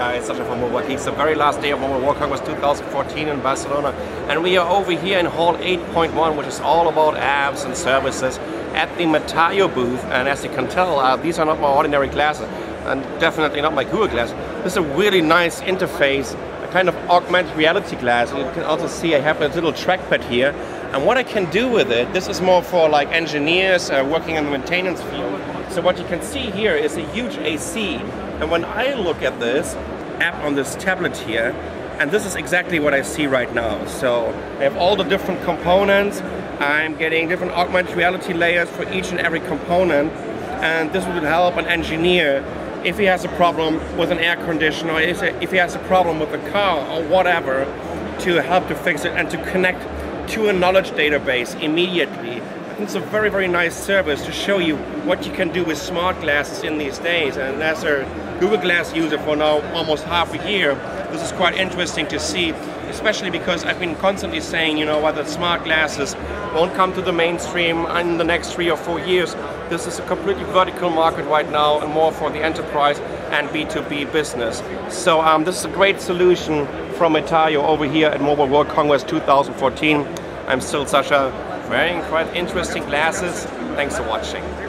it's Sasha from Geeks. The very last day of Mobile World Congress 2014 in Barcelona. And we are over here in Hall 8.1, which is all about apps and services at the Metaio booth. And as you can tell, uh, these are not my ordinary glasses and definitely not my Google Glass. This is a really nice interface, a kind of augmented reality glass. You can also see I have a little trackpad here. And what I can do with it, this is more for like engineers uh, working in the maintenance field. So what you can see here is a huge AC. And when I look at this app on this tablet here, and this is exactly what I see right now. So I have all the different components. I'm getting different augmented reality layers for each and every component. And this will help an engineer if he has a problem with an air conditioner, or if he has a problem with a car or whatever, to help to fix it and to connect to a knowledge database immediately. It's a very, very nice service to show you what you can do with smart glasses in these days. And as a Google Glass user for now almost half a year, this is quite interesting to see, especially because I've been constantly saying, you know, whether smart glasses won't come to the mainstream in the next three or four years. This is a completely vertical market right now and more for the enterprise and B2B business. So um, this is a great solution from Metaio over here at Mobile World Congress 2014. I'm still Sasha, wearing quite interesting glasses. Thanks for watching.